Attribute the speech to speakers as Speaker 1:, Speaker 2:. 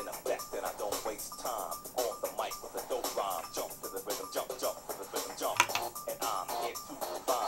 Speaker 1: and I'm back, I don't waste time. On the mic with a dope rhyme, jump to the rhythm, jump, jump to the rhythm, jump. And I'm here to.